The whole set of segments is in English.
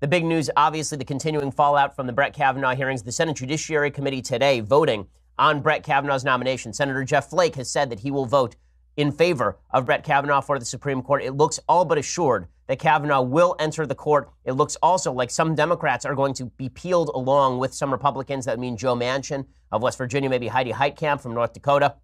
The big news, obviously, the continuing fallout from the Brett Kavanaugh hearings. The Senate Judiciary Committee today voting on Brett Kavanaugh's nomination. Senator Jeff Flake has said that he will vote in favor of Brett Kavanaugh for the Supreme Court. It looks all but assured that Kavanaugh will enter the court. It looks also like some Democrats are going to be peeled along with some Republicans. That mean Joe Manchin of West Virginia, maybe Heidi Heitkamp from North Dakota.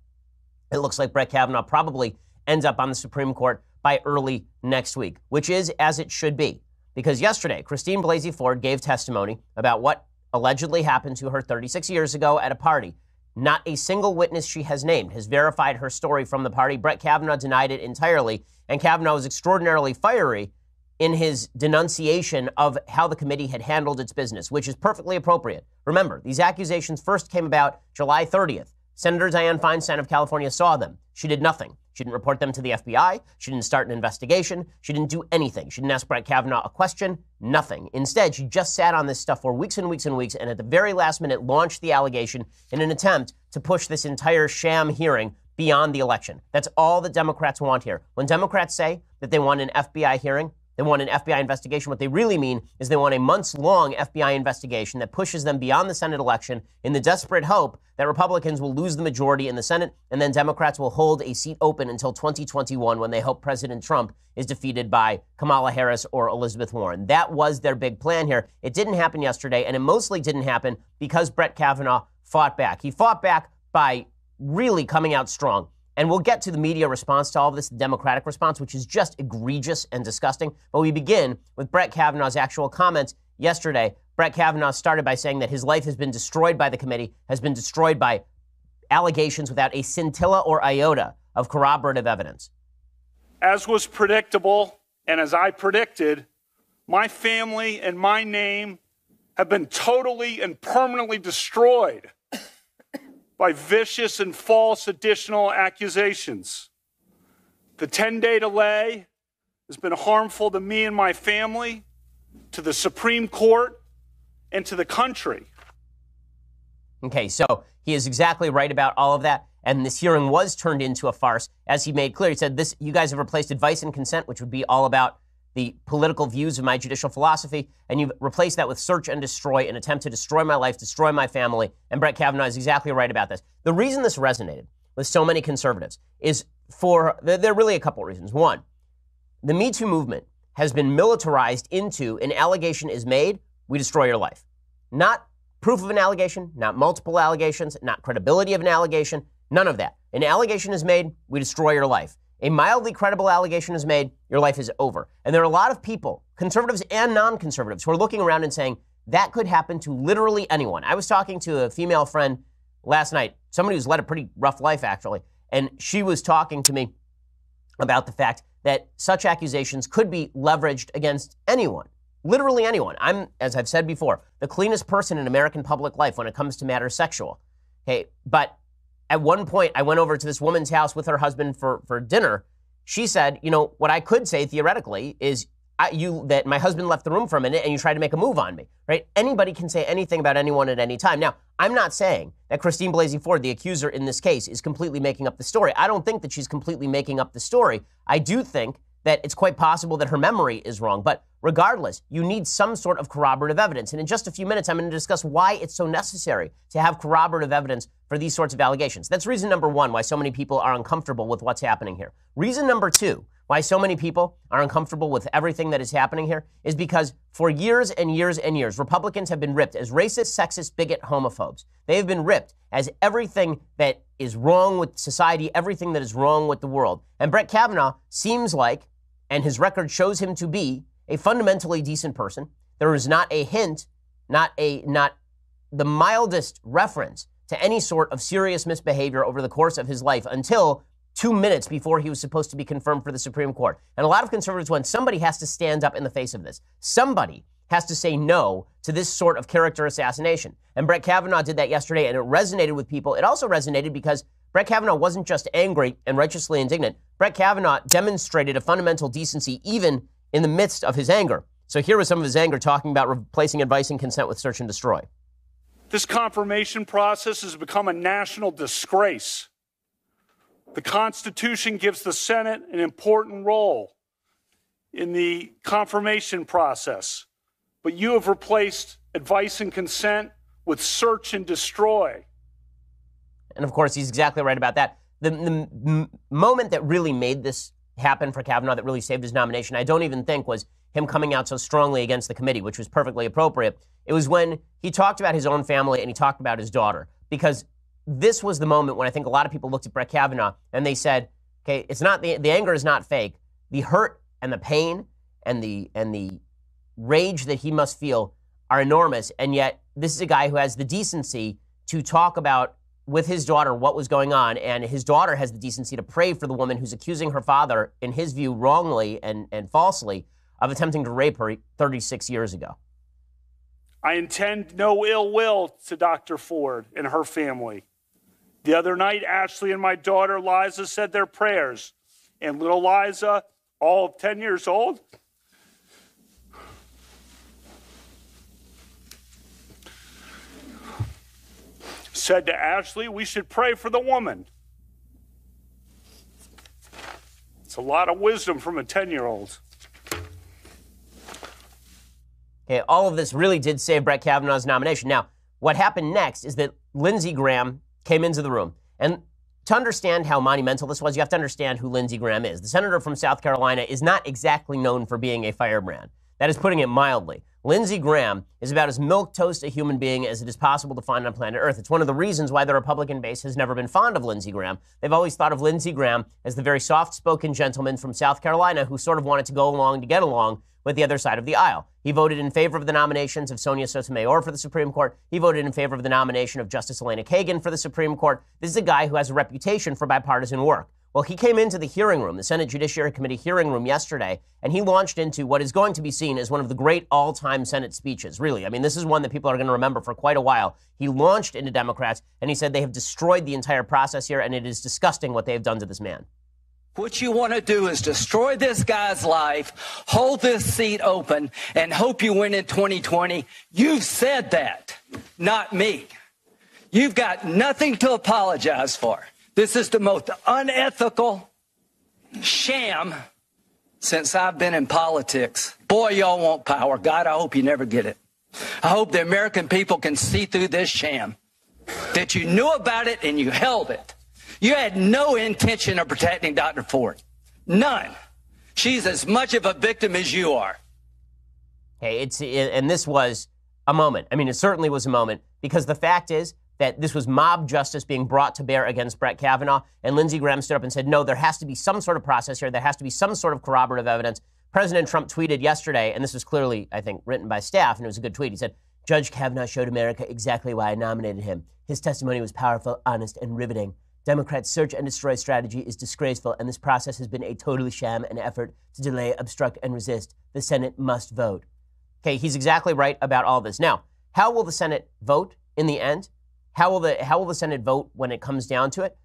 It looks like Brett Kavanaugh probably ends up on the Supreme Court by early next week, which is as it should be. Because yesterday, Christine Blasey Ford gave testimony about what allegedly happened to her 36 years ago at a party not a single witness she has named has verified her story from the party. Brett Kavanaugh denied it entirely, and Kavanaugh was extraordinarily fiery in his denunciation of how the committee had handled its business, which is perfectly appropriate. Remember, these accusations first came about July 30th. Senator Dianne Feinstein of California saw them. She did nothing. She didn't report them to the FBI. She didn't start an investigation. She didn't do anything. She didn't ask Brett Kavanaugh a question. Nothing. Instead, she just sat on this stuff for weeks and weeks and weeks, and at the very last minute launched the allegation in an attempt to push this entire sham hearing beyond the election. That's all the Democrats want here. When Democrats say that they want an FBI hearing, they want an FBI investigation. What they really mean is they want a months long FBI investigation that pushes them beyond the Senate election in the desperate hope that Republicans will lose the majority in the Senate and then Democrats will hold a seat open until 2021 when they hope President Trump is defeated by Kamala Harris or Elizabeth Warren. That was their big plan here. It didn't happen yesterday, and it mostly didn't happen because Brett Kavanaugh fought back. He fought back by really coming out strong. And we'll get to the media response to all of this, the Democratic response, which is just egregious and disgusting. But we begin with Brett Kavanaugh's actual comments yesterday. Brett Kavanaugh started by saying that his life has been destroyed by the committee, has been destroyed by allegations without a scintilla or iota of corroborative evidence. As was predictable, and as I predicted, my family and my name have been totally and permanently destroyed by vicious and false additional accusations. The 10 day delay has been harmful to me and my family, to the Supreme Court, and to the country. Okay, so he is exactly right about all of that. And this hearing was turned into a farce, as he made clear. He said, "This, you guys have replaced advice and consent, which would be all about the political views of my judicial philosophy, and you've replaced that with search and destroy, an attempt to destroy my life, destroy my family. And Brett Kavanaugh is exactly right about this. The reason this resonated with so many conservatives is for, there are really a couple of reasons. One, the Me Too movement has been militarized into an allegation is made, we destroy your life. Not proof of an allegation, not multiple allegations, not credibility of an allegation, none of that. An allegation is made, we destroy your life a mildly credible allegation is made, your life is over. And there are a lot of people, conservatives and non conservatives, who are looking around and saying that could happen to literally anyone. I was talking to a female friend last night, somebody who's led a pretty rough life, actually, and she was talking to me about the fact that such accusations could be leveraged against anyone. Literally anyone. I'm, as I've said before, the cleanest person in American public life when it comes to matters sexual. Okay, but at one point, I went over to this woman's house with her husband for, for dinner. She said, you know, what I could say theoretically is I, you that my husband left the room for a minute and you tried to make a move on me, right? Anybody can say anything about anyone at any time. Now, I'm not saying that Christine Blasey Ford, the accuser in this case, is completely making up the story. I don't think that she's completely making up the story. I do think that it's quite possible that her memory is wrong. But regardless, you need some sort of corroborative evidence. And in just a few minutes, I'm going to discuss why it's so necessary to have corroborative evidence for these sorts of allegations. That's reason number one why so many people are uncomfortable with what's happening here. Reason number two why so many people are uncomfortable with everything that is happening here is because for years and years and years, Republicans have been ripped as racist, sexist, bigot, homophobes. They have been ripped as everything that is wrong with society, everything that is wrong with the world. And Brett Kavanaugh seems like and his record shows him to be a fundamentally decent person. There is not a hint, not a not the mildest reference to any sort of serious misbehavior over the course of his life until two minutes before he was supposed to be confirmed for the Supreme Court. And a lot of conservatives went, somebody has to stand up in the face of this. Somebody has to say no to this sort of character assassination. And Brett Kavanaugh did that yesterday, and it resonated with people. It also resonated because Brett Kavanaugh wasn't just angry and righteously indignant. Brett Kavanaugh demonstrated a fundamental decency even in the midst of his anger. So here was some of his anger talking about replacing advice and consent with search and destroy. This confirmation process has become a national disgrace. The Constitution gives the Senate an important role in the confirmation process. but you have replaced advice and consent with search and destroy. And of course, he's exactly right about that. The, the m- moment that really made this happen for Kavanaugh, that really saved his nomination, I don't even think was him coming out so strongly against the committee, which was perfectly appropriate. It was when he talked about his own family and he talked about his daughter, because this was the moment when I think a lot of people looked at Brett Kavanaugh and they said, okay, it's not the, the anger is not fake. The hurt and the pain and the and the rage that he must feel are enormous. And yet this is a guy who has the decency to talk about with his daughter what was going on, and his daughter has the decency to pray for the woman who's accusing her father, in his view, wrongly and, and falsely, of attempting to rape her 36 years ago. I intend no ill will to Dr. Ford and her family. The other night, Ashley and my daughter Liza said their prayers, and little Liza, all of 10 years old, said to Ashley, We should pray for the woman. It's a lot of wisdom from a 10 year old. Okay, all of this really did save Brett Kavanaugh's nomination. Now, what happened next is that Lindsey Graham came into the room. And to understand how monumental this was, you have to understand who Lindsey Graham is. The senator from South Carolina is not exactly known for being a firebrand. That is putting it mildly. Lindsey Graham is about as milquetoast a human being as it is possible to find on planet Earth. It's one of the reasons why the Republican base has never been fond of Lindsey Graham. They've always thought of Lindsey Graham as the very soft spoken gentleman from South Carolina who sort of wanted to go along to get along with the other side of the aisle. He voted in favor of the nominations of Sonia Sotomayor for the Supreme Court. He voted in favor of the nomination of Justice Elena Kagan for the Supreme Court. This is a guy who has a reputation for bipartisan work. Well, he came into the hearing room, the Senate Judiciary Committee hearing room yesterday, and he launched into what is going to be seen as one of the great all time Senate speeches. Really, I mean, this is one that people are going to remember for quite a while. He launched into Democrats, and he said they have destroyed the entire process here, and it is disgusting what they have done to this man. What you want to do is destroy this guy's life, hold this seat open, and hope you win in 2020. You've said that, not me. You've got nothing to apologize for. This is the most unethical sham since I've been in politics. Boy, y'all want power. God, I hope you never get it. I hope the American people can see through this sham that you knew about it and you held it. You had no intention of protecting Dr. Ford. None. She's as much of a victim as you are. Hey, it's and this was a moment. I mean, it certainly was a moment because the fact is that this was mob justice being brought to bear against Brett Kavanaugh. And Lindsey Graham stood up and said, no, there has to be some sort of process here. There has to be some sort of corroborative evidence. President Trump tweeted yesterday, and this was clearly, I think, written by staff, and it was a good tweet. He said, Judge Kavanaugh showed America exactly why I nominated him. His testimony was powerful, honest, and riveting. Democrats' search and destroy strategy is disgraceful, and this process has been a totally sham and effort to delay, obstruct, and resist. The Senate must vote. Okay, he's exactly right about all this. Now, how will the Senate vote in the end? How will the how will the Senate vote when it comes down to it?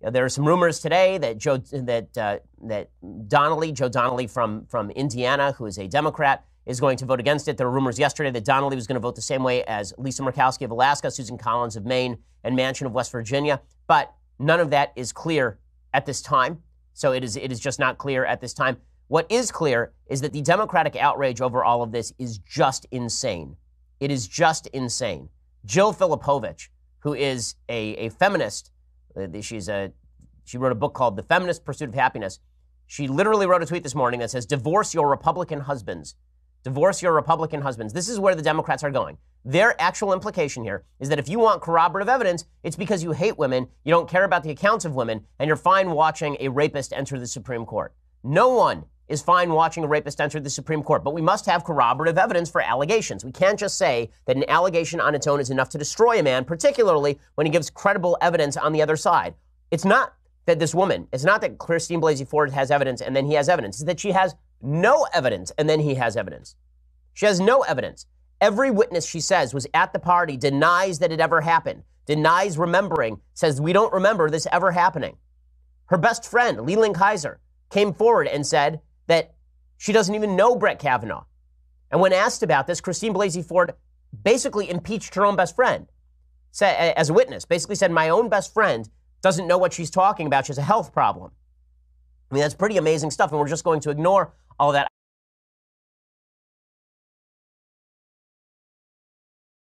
You know, there are some rumors today that Joe that uh, that Donnelly, Joe Donnelly from from Indiana, who is a Democrat, is going to vote against it. There were rumors yesterday that Donnelly was going to vote the same way as Lisa Murkowski of Alaska, Susan Collins of Maine, and Manchin of West Virginia. But none of that is clear at this time. So it is it is just not clear at this time. What is clear is that the Democratic outrage over all of this is just insane. It is just insane. Jill Filipovic, who is a, a feminist. Uh, she's a, she wrote a book called The Feminist Pursuit of Happiness. She literally wrote a tweet this morning that says, Divorce your Republican husbands. Divorce your Republican husbands. This is where the Democrats are going. Their actual implication here is that if you want corroborative evidence, it's because you hate women, you don't care about the accounts of women, and you're fine watching a rapist enter the Supreme Court. No one is fine watching a rapist enter the Supreme Court, but we must have corroborative evidence for allegations. We can't just say that an allegation on its own is enough to destroy a man, particularly when he gives credible evidence on the other side. It's not that this woman, it's not that Christine Blasey Ford has evidence and then he has evidence. It's that she has no evidence and then he has evidence. She has no evidence. Every witness, she says, was at the party, denies that it ever happened, denies remembering, says, We don't remember this ever happening. Her best friend, Leland Keyser, came forward and said that she doesn't even know Brett Kavanaugh. And when asked about this, Christine Blasey Ford basically impeached her own best friend as a witness, basically said, My own best friend doesn't know what she's talking about. She has a health problem. I mean, that's pretty amazing stuff. And we're just going to ignore all that.